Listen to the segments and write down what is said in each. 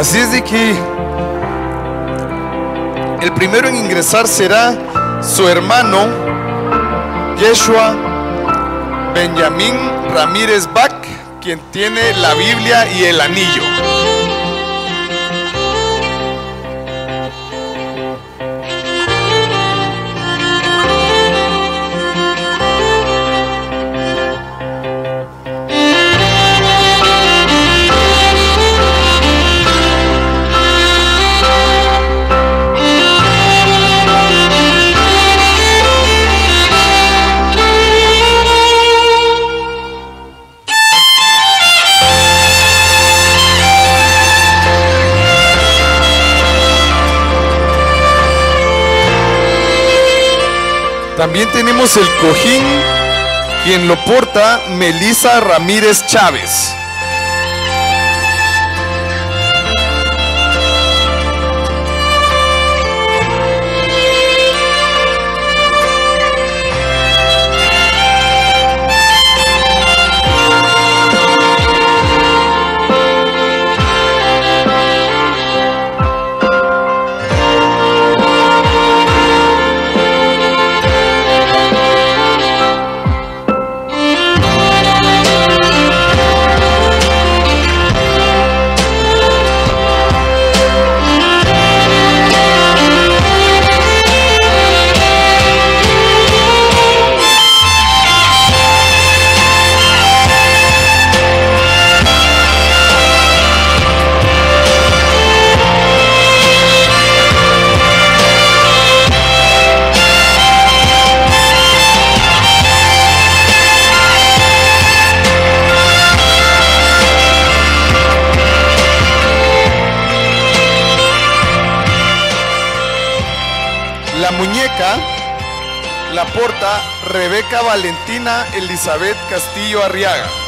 Así es de que el primero en ingresar será su hermano Yeshua Benjamín Ramírez Bach, quien tiene la Biblia y el anillo. También tenemos el cojín, quien lo porta Melisa Ramírez Chávez. La porta Rebeca Valentina Elizabeth Castillo Arriaga.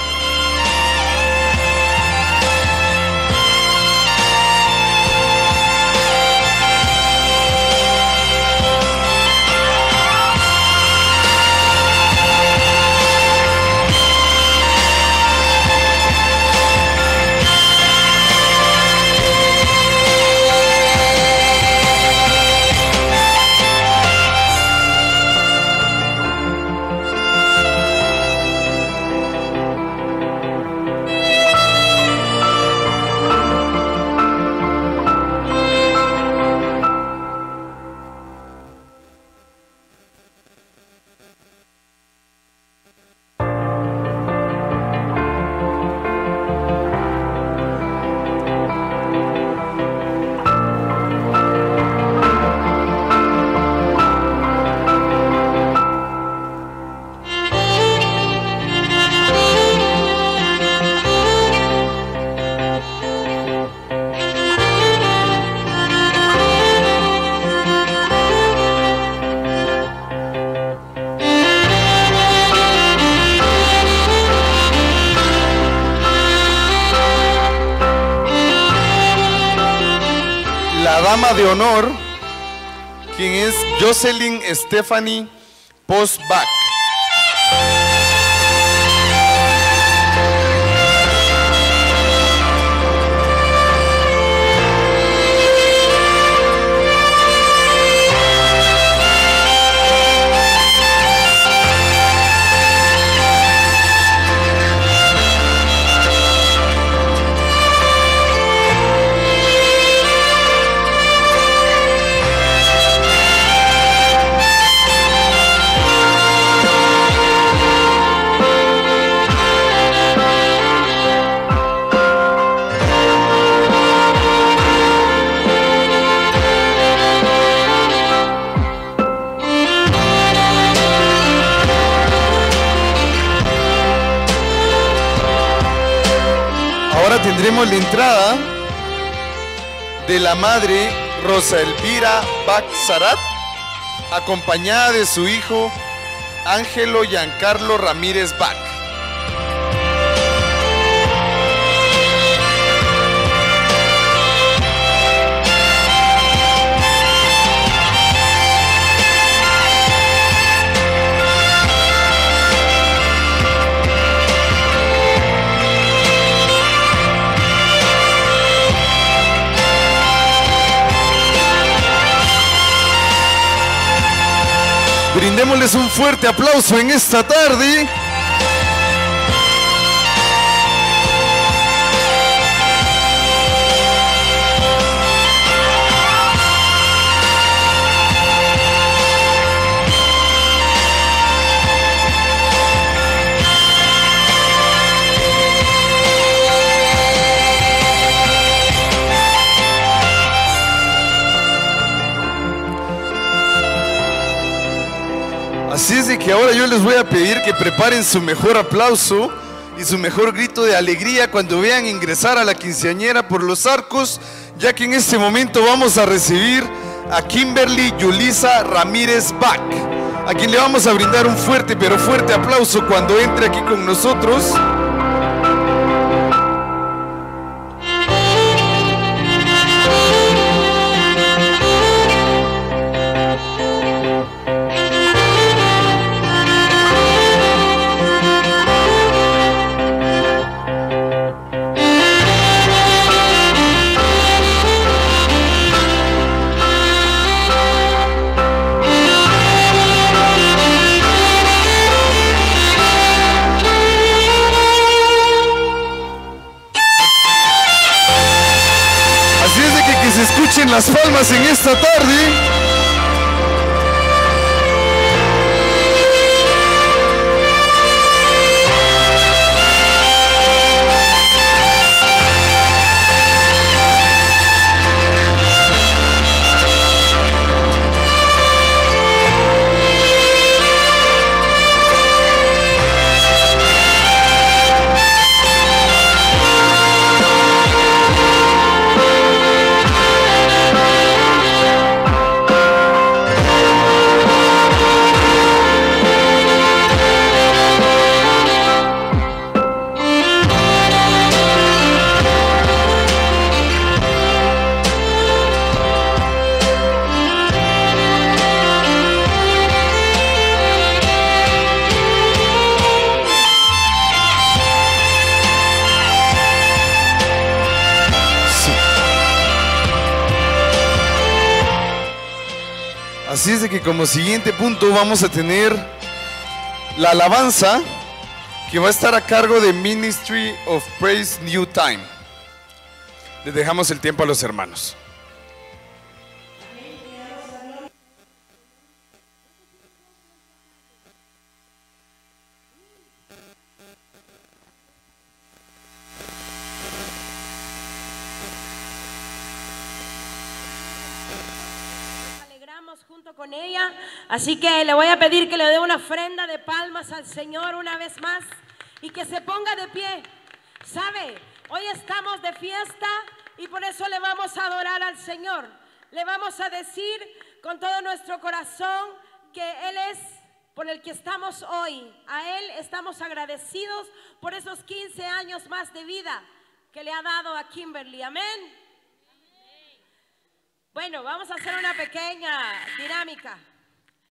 Dama de honor, quien es Jocelyn Stephanie Postback. Tendremos la entrada de la madre Rosa Elvira Baxarat, acompañada de su hijo Ángelo Giancarlo Ramírez Bach. Brindémosles un fuerte aplauso en esta tarde. Ahora yo les voy a pedir que preparen su mejor aplauso y su mejor grito de alegría cuando vean ingresar a la quinceañera por los arcos, ya que en este momento vamos a recibir a Kimberly Yulisa Ramírez Bach, a quien le vamos a brindar un fuerte pero fuerte aplauso cuando entre aquí con nosotros. Se escuchen las palmas en esta tarde. Así es de que como siguiente punto vamos a tener la alabanza que va a estar a cargo de Ministry of Praise New Time. Le dejamos el tiempo a los hermanos. Junto con ella. Así que le voy a pedir que le dé una ofrenda de palmas al Señor una vez más y que se ponga de pie. ¿Sabe? Hoy estamos de fiesta y por eso le vamos a adorar al Señor. Le vamos a decir con todo nuestro corazón que Él es por el que estamos hoy. A Él estamos agradecidos por esos 15 años más de vida que le ha dado a Kimberly. Amén. Bueno, vamos a hacer una pequeña dinámica.